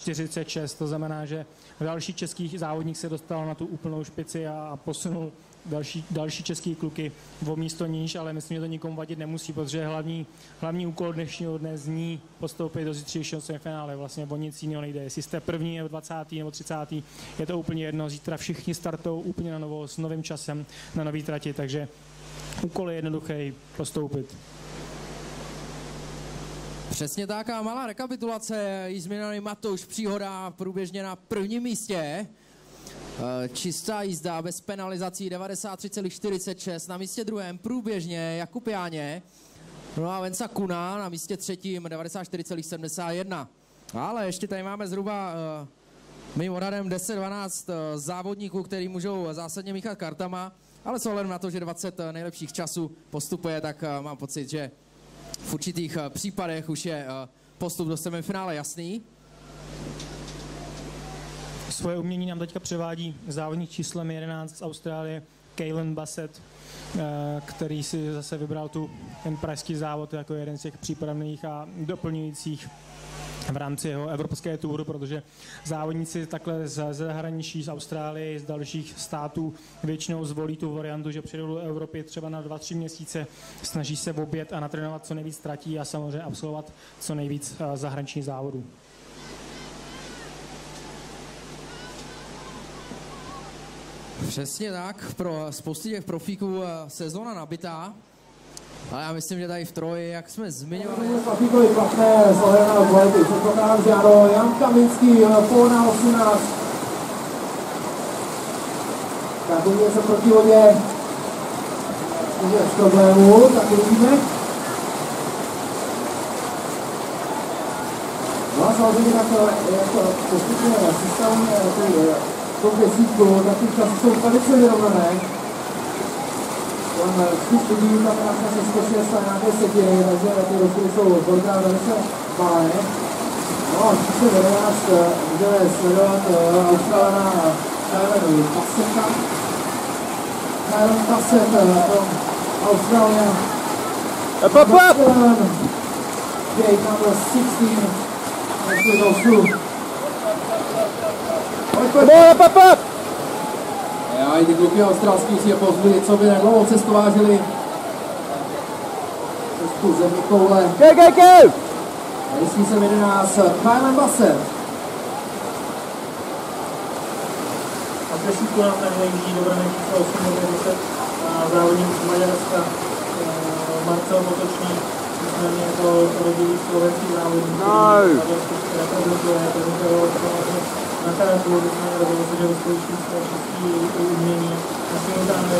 46, to znamená, že další český závodník se dostal na tu úplnou špici a posunul další, další český kluky o místo níž, ale myslím, že to nikomu vadit nemusí, protože hlavní, hlavní úkol dnešního dne zní postoupit do zítřejšího semifinále. Vlastně o nic jiného nejde. Jestli jste první, nebo 20. nebo 30. je to úplně jedno. Zítra všichni startou úplně na novo, s novým časem, na nový trati, takže úkol je jednoduchý, postoupit. Přesně tak a malá rekapitulace. Jí změnaný Matouš Příhoda průběžně na prvním místě. Eh, čistá jízda bez penalizací 93,46. Na místě druhém průběžně Jakub Jáně. No a Venca Kuna na místě třetím 94,71. Ale ještě tady máme zhruba uh, mým odhadem 10-12 uh, závodníků, který můžou zásadně míchat kartama, ale s na to, že 20 uh, nejlepších časů postupuje, tak mám pocit, že v určitých uh, případech už je uh, postup do semifinále jasný. Svoje umění nám teďka převádí závodník číslem 11 z Austrálie, Kalen Bassett, eh, který si zase vybral tu, ten pražský závod jako jeden z těch přípravných a doplňujících v rámci jeho evropské túru, protože závodníci takhle z zahraničí, z Austrálie, z dalších států většinou zvolí tu variantu, že přijdou do Evropy třeba na 2-3 měsíce, snaží se obět a natrénovat co nejvíc tratí a samozřejmě absolvovat co nejvíc eh, zahraničních závodů. Přesně tak, pro spousty těch profíků eh, sezóna nabitá. Ale já myslím, že tady v Troji, jak jsme zmiňovali... Profíkovi platné z ohledem na dvojky. Předpokládám, že ano, Jan Kaminský, eh, půl na 18. Tak uvidíme se proti vodě. Bez problému, tak uvidíme. No a samozřejmě tak, eh, jak postupně sestavíme ty tou desítku, tak ty časy jsou velice vyrovnané. distribuita tra Francesco Cessana e Sechiera, 0,3 portata ma O, oggi se ne lascia deve essere Austrana Cairo passetta Cairo passetta Australia. Up up up gate number 16 and we go through Come on, up, up, up! A i ty kluky australský si je pozvili, co by nedlouho cestu vážili. Cestu země koule. Go, go, go! Myslí se 11, Kylan Bassett. A desítku nám tady jezdí dobré číslo 8 závodník z Maďarska Marcel Potočný, nicméně jako rodilý slovenský závodník, který Maďarsko reprezentuje, reprezentuje na karatu, nicméně rozhodl se, že vyzkouší své české umění. Na simultánové,